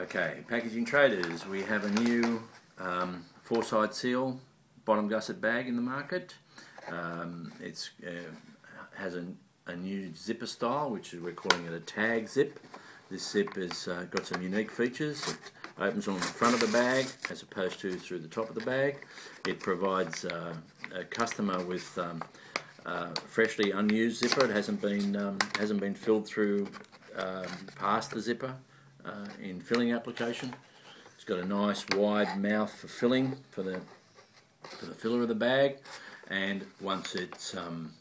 Okay, packaging traders, we have a new um, four-side seal bottom gusset bag in the market. Um, it uh, has a, a, new zipper style, which we're calling it a tag zip. This zip has uh, got some unique features. It opens on the front of the bag as opposed to through the top of the bag. It provides uh, a customer with um, freshly unused zipper. It hasn't been um, hasn't been filled through um, past the zipper uh, in filling application. It's got a nice wide mouth for filling for the for the filler of the bag, and once it's um,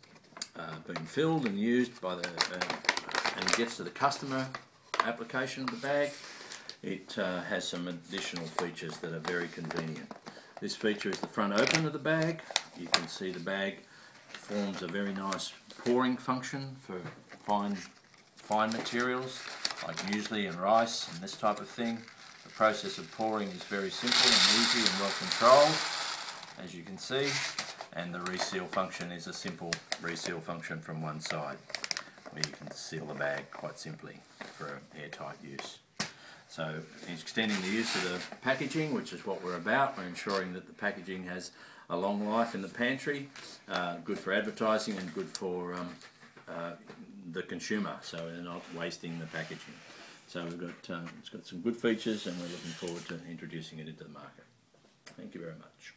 uh, been filled and used by the uh, and gets to the customer application of the bag, it uh, has some additional features that are very convenient. This feature is the front open of the bag. You can see the bag forms a very nice pouring function for fine fine materials like muesli and rice and this type of thing. The process of pouring is very simple and easy and well controlled as you can see and the reseal function is a simple reseal function from one side where you can seal the bag quite simply for airtight use. So extending the use of the packaging, which is what we're about, we're ensuring that the packaging has a long life in the pantry, uh, good for advertising and good for um, uh, the consumer, so they're not wasting the packaging. So we've got, um, it's got some good features and we're looking forward to introducing it into the market. Thank you very much.